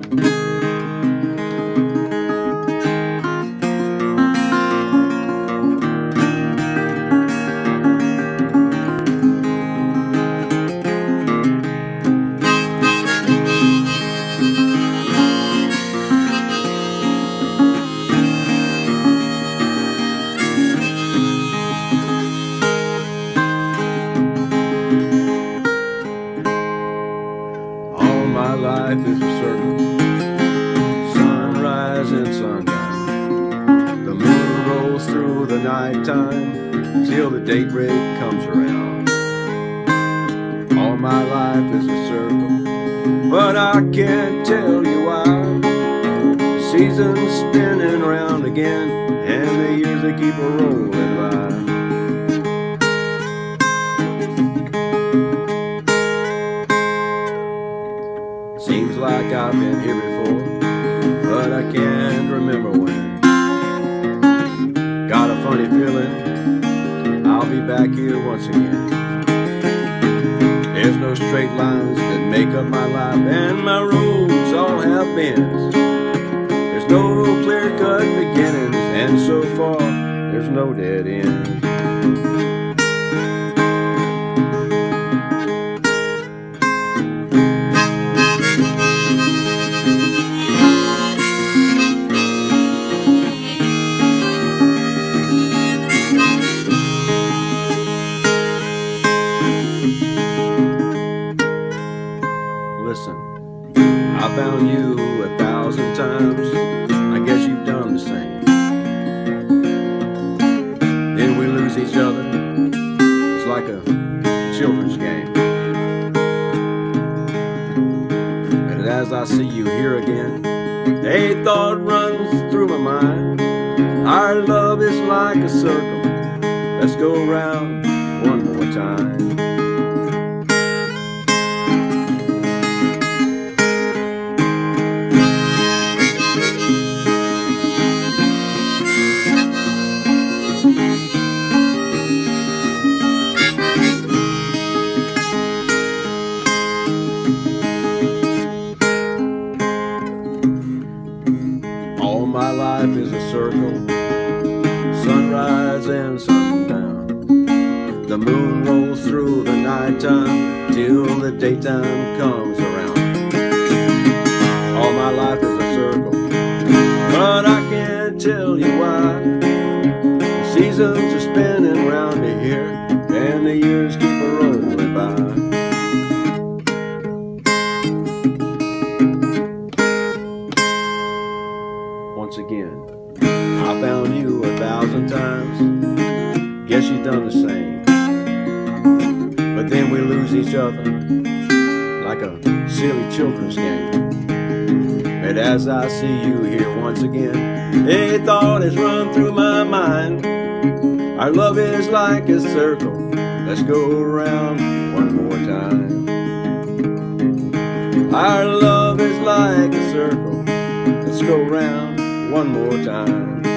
All my life is a circle, sunrise and sundown. The moon rolls through the nighttime till the daybreak comes around. All my life is a circle, but I can't tell you why. Seasons spinning round again, and the years they keep a rolling by. Seems like I've been here before, but I can't remember when. Got a funny feeling I'll be back here once again. There's no straight lines that make up my life, and my roads all have bends. There's no clear cut beginnings, and so far there's no dead ends. Listen, I found you a thousand times. I guess you've done the same. Then we lose each other. It's like a children's game. And as I see you here again, a thought runs through my mind. Our love is like a circle. Let's go round one more time. All my life is a circle, sunrise and sundown. The moon rolls through the nighttime till the daytime comes around. All my life is a circle, but I can't tell you why. The seasons are once again. I found you a thousand times. Guess you've done the same. But then we lose each other like a silly children's game. And as I see you here once again, a thought has run through my mind. Our love is like a circle. Let's go around one more time. Our love is like a circle. Let's go round one more time.